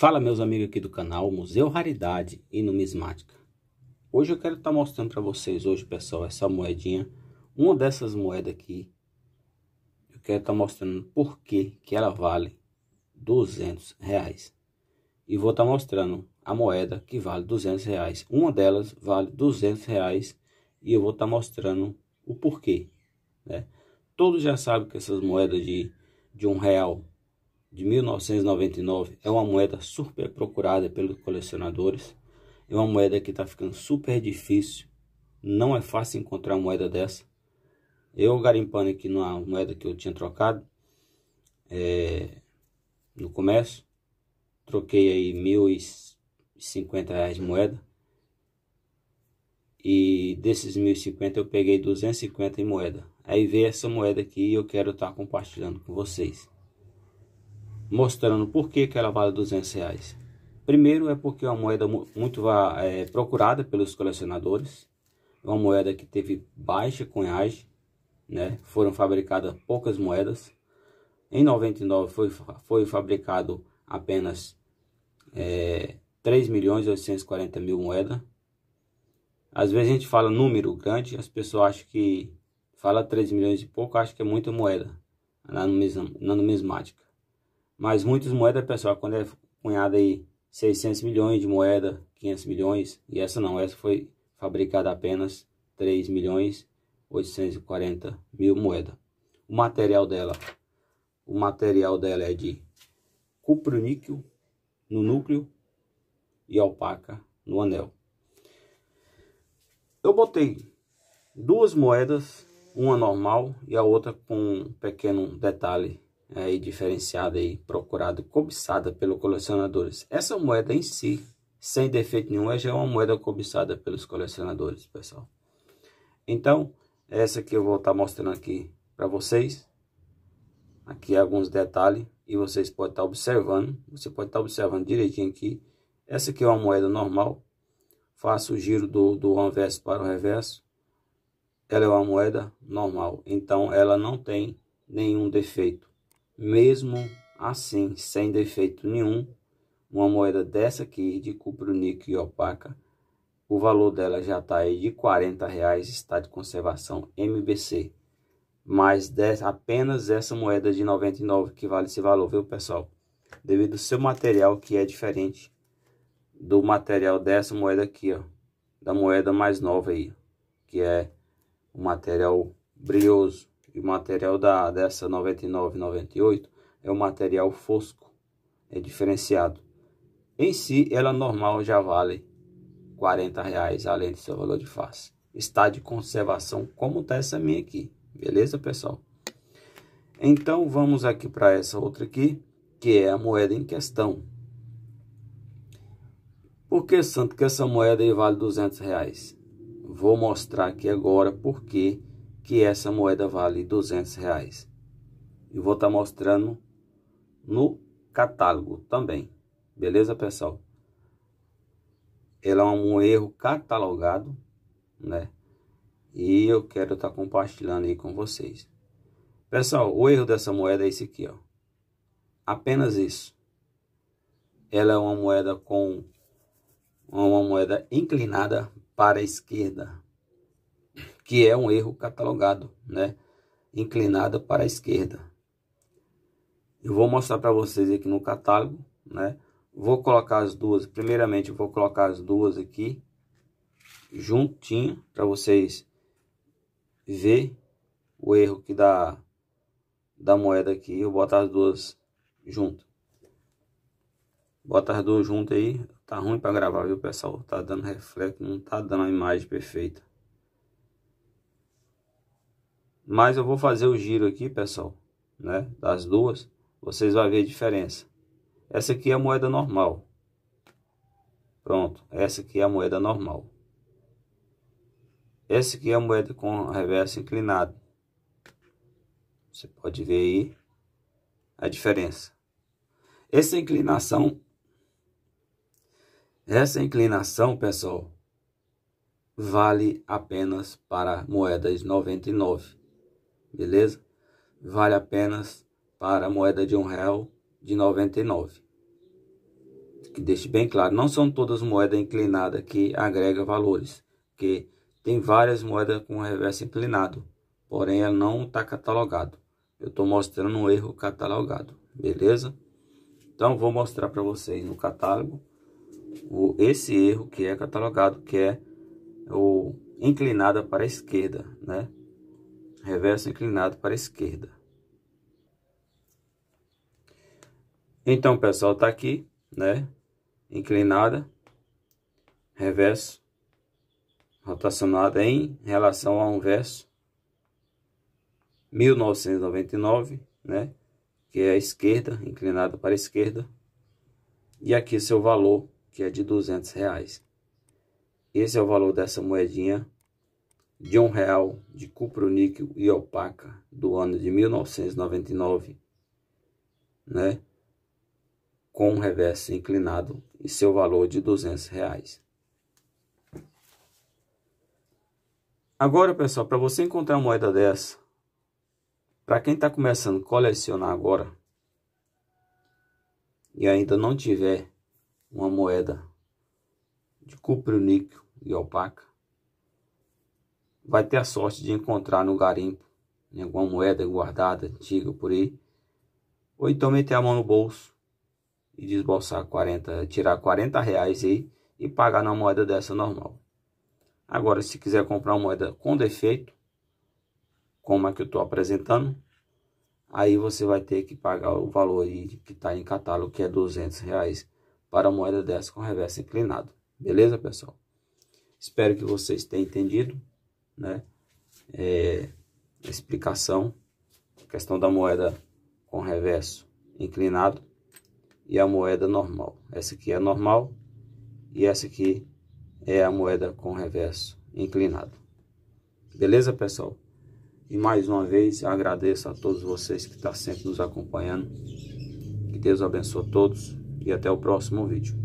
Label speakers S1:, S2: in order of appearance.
S1: Fala meus amigos aqui do canal Museu Raridade e Numismática. Hoje eu quero estar tá mostrando para vocês hoje, pessoal, essa moedinha, uma dessas moedas aqui. Eu quero estar tá mostrando por que que ela vale 200 reais. E vou estar tá mostrando a moeda que vale 200 reais. Uma delas vale 200 reais e eu vou estar tá mostrando o porquê, né? Todos já sabem que essas moedas de, de um real de 1999 é uma moeda super procurada pelos colecionadores. É uma moeda que está ficando super difícil. Não é fácil encontrar uma moeda dessa. Eu garimpando aqui numa moeda que eu tinha trocado é, no comércio. Troquei aí mil e cinquenta reais de moeda. E desses mil e cinquenta eu peguei 250 em moeda. Aí veio essa moeda aqui e eu quero estar tá compartilhando com vocês mostrando por que, que ela vale 200 reais. Primeiro é porque é uma moeda muito é, procurada pelos colecionadores, é uma moeda que teve baixa cunhagem, né? foram fabricadas poucas moedas. Em 99 foi, foi fabricado apenas é, 3 milhões e 840 mil moedas. Às vezes a gente fala número grande, as pessoas acham que fala 3 milhões e pouco, acham que é muita moeda na numismática. Mas muitas moedas, pessoal, quando é cunhada aí 600 milhões de moeda, 500 milhões, e essa não, essa foi fabricada apenas 3 milhões 840 mil moedas. O material dela, o material dela é de cupro-níquel no núcleo e alpaca no anel. Eu botei duas moedas, uma normal e a outra com um pequeno detalhe aí diferenciada aí, procurada, cobiçada pelos colecionadores. Essa moeda em si, sem defeito nenhum, já é uma moeda cobiçada pelos colecionadores, pessoal. Então, essa que eu vou estar tá mostrando aqui para vocês. Aqui alguns detalhes e vocês podem estar tá observando. Você pode estar tá observando direitinho aqui. Essa aqui é uma moeda normal. Faço o giro do, do anverso para o reverso. Ela é uma moeda normal. Então, ela não tem nenhum defeito. Mesmo assim, sem defeito nenhum, uma moeda dessa aqui de cupro-níquel e opaca, o valor dela já está aí de 40 reais, está de conservação MBC. Mas apenas essa moeda de 99 que vale esse valor, viu pessoal? Devido ao seu material que é diferente do material dessa moeda aqui, ó. Da moeda mais nova aí, que é o material brilhoso. E o material da, dessa 99, 98 é o material fosco, é diferenciado. Em si, ela normal já vale 40 reais, além do seu valor de face. Está de conservação, como está essa minha aqui. Beleza, pessoal? Então, vamos aqui para essa outra aqui, que é a moeda em questão. Por que, Santo, que essa moeda aí vale 200 reais? Vou mostrar aqui agora por que essa moeda vale 200 reais. E vou estar tá mostrando no catálogo também. Beleza, pessoal? Ela é um erro catalogado, né? E eu quero estar tá compartilhando aí com vocês. Pessoal, o erro dessa moeda é esse aqui, ó. Apenas isso. Ela é uma moeda com uma moeda inclinada para a esquerda, que é um erro catalogado, né? Inclinada para a esquerda. Eu vou mostrar para vocês aqui no catálogo, né? Vou colocar as duas, primeiramente vou colocar as duas aqui juntinho para vocês ver o erro que dá da moeda aqui. Eu boto as duas juntas. Bota as duas juntas aí. Tá ruim para gravar, viu, pessoal? Tá dando reflexo, não tá dando a imagem perfeita. Mas eu vou fazer o giro aqui, pessoal, né? Das duas. Vocês vão ver a diferença. Essa aqui é a moeda normal. Pronto. Essa aqui é a moeda normal. Essa aqui é a moeda com reverso inclinado. Você pode ver aí a diferença. Essa inclinação, essa inclinação, pessoal, vale apenas para moedas 99 beleza? Vale apenas para a moeda de um real de 99. que deixe bem claro, não são todas moedas inclinadas que agrega valores, porque tem várias moedas com reverso inclinado, porém ela não está catalogado. Eu estou mostrando um erro catalogado, beleza? Então vou mostrar para vocês no catálogo o, esse erro que é catalogado, que é o inclinada para a esquerda, né? Reverso inclinado para a esquerda. Então, pessoal, tá aqui, né? Inclinada, reverso, rotacionada em relação a um verso 1999, né? Que é a esquerda, inclinada para a esquerda. E aqui seu valor, que é de 200 reais. Esse é o valor dessa moedinha de um real de cupro-níquel e opaca do ano de 1999, né? Com um reverso inclinado e seu valor de 200 reais. Agora, pessoal, para você encontrar uma moeda dessa, para quem está começando a colecionar agora e ainda não tiver uma moeda de cupro-níquel e opaca, vai ter a sorte de encontrar no garimpo alguma moeda guardada, antiga por aí, ou então meter a mão no bolso e desbolsar 40, tirar 40 reais aí e pagar na moeda dessa normal. Agora, se quiser comprar uma moeda com defeito, como a que eu estou apresentando, aí você vai ter que pagar o valor que está em catálogo, que é 200 reais, para a moeda dessa com reverso inclinado. Beleza, pessoal? Espero que vocês tenham entendido, né? É, explicação, a questão da moeda com reverso inclinado e a moeda normal. Essa aqui é normal e essa aqui é a moeda com reverso inclinado. Beleza, pessoal? E mais uma vez agradeço a todos vocês que estão sempre nos acompanhando. Que Deus abençoe todos e até o próximo vídeo.